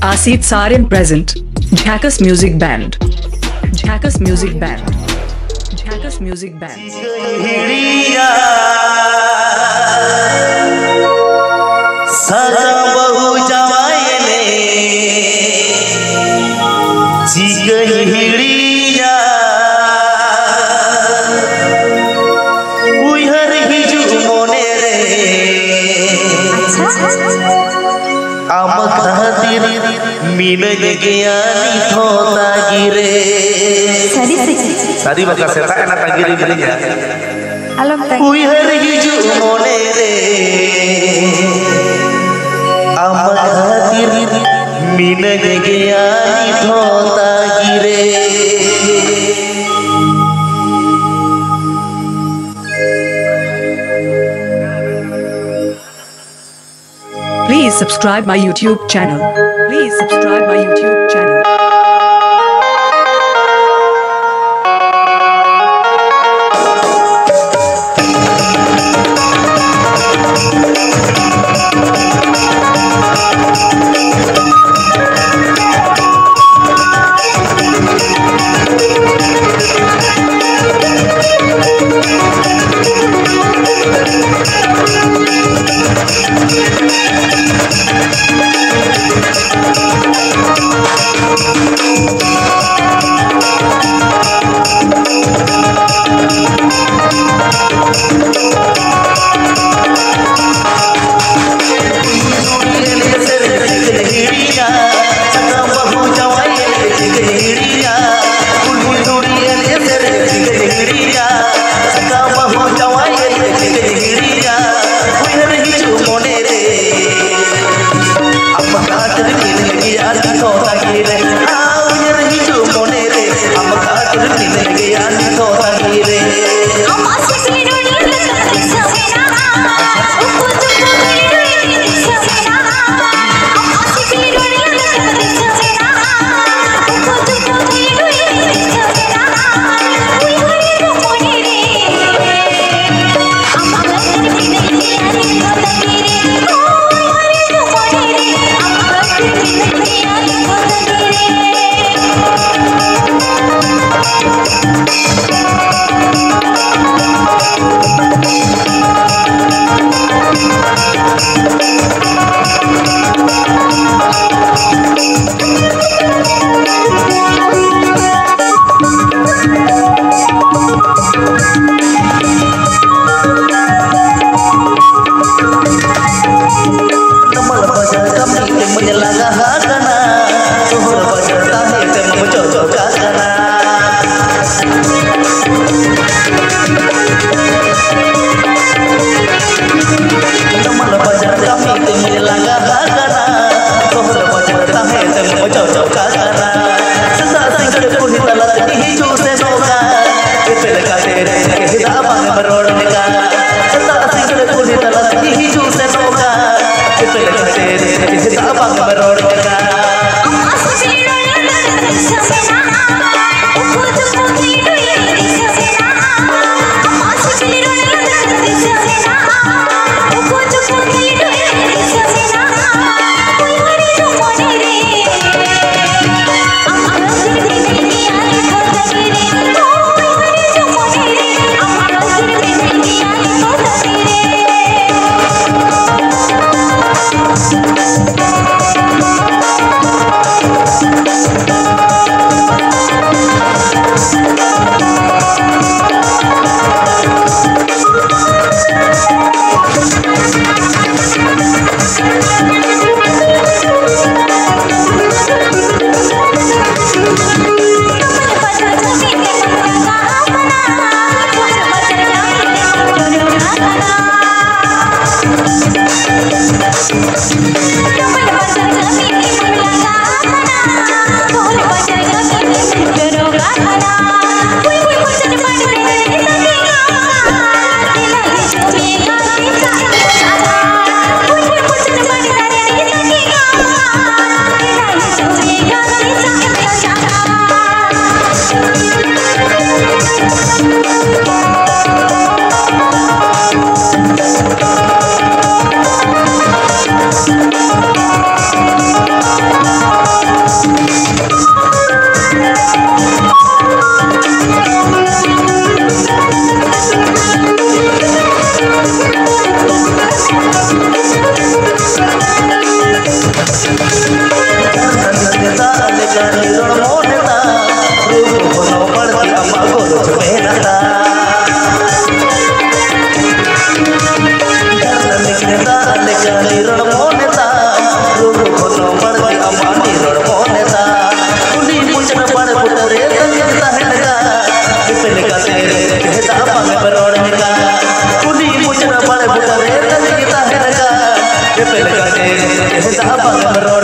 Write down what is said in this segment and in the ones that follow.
Asit Sarin present. Jackass Music Band. Jackass Music Band. Jackass Music Band. मिलन ज्ञानी थोता गिरे Sadi sih. Tadi bakal setan enak tagiri girinya. Alam teh. Uyar hiju monere Amal hadir minag gyani thota gire Please subscribe my YouTube channel. Please subscribe my YouTube channel. पड़ी रे। छोड़ोगा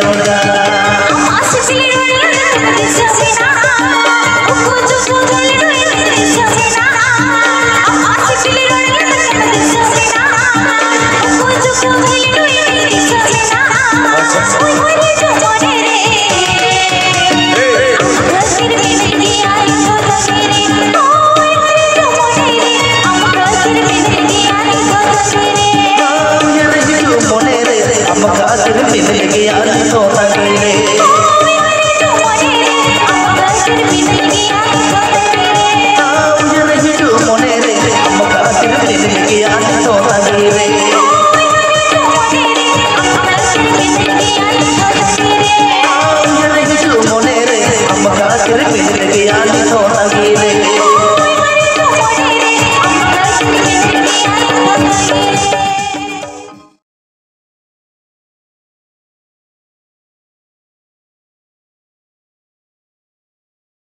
Lord, Lord, Lord.